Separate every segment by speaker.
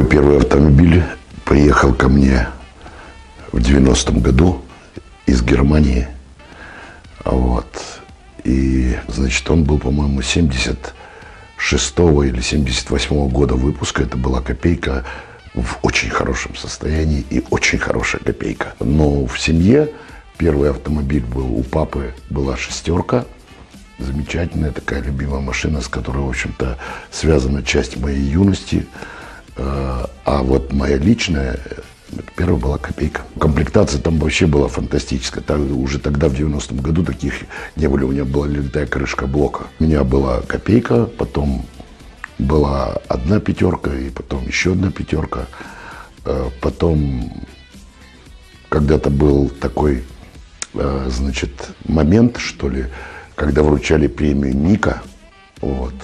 Speaker 1: первый автомобиль приехал ко мне в 90-м году из Германии. Вот. И, значит, он был, по-моему, 76-го или 78-го года выпуска. Это была копейка в очень хорошем состоянии и очень хорошая копейка. Но в семье первый автомобиль был у папы, была шестерка. Замечательная такая любимая машина, с которой, в общем-то, связана часть моей юности. Э, А вот моя личная, первая была копейка. Комплектация там вообще была фантастическая. Так, уже тогда, в 90-м году, таких не было. У меня была лентая крышка блока. У меня была копейка, потом была одна пятерка, и потом еще одна пятерка. Э, Потом когда-то был такой, э, значит, момент, что ли, когда вручали премию Ника, вот,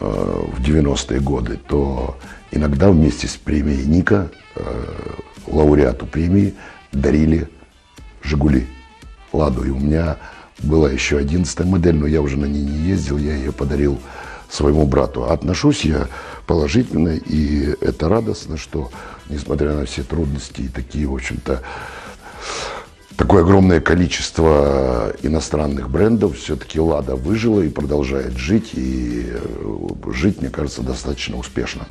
Speaker 1: в 90-е годы, то иногда вместе с премией Ника э, лауреату премии дарили «Жигули», «Ладу». И у меня была еще 11 модель, но я уже на ней не ездил, я ее подарил своему брату. Отношусь я положительно, и это радостно, что, несмотря на все трудности и такие, в общем-то, такое огромное количество иностранных брендов, все-таки «Лада» выжила и продолжает жить, и э, жить, мне кажется, достаточно успешно.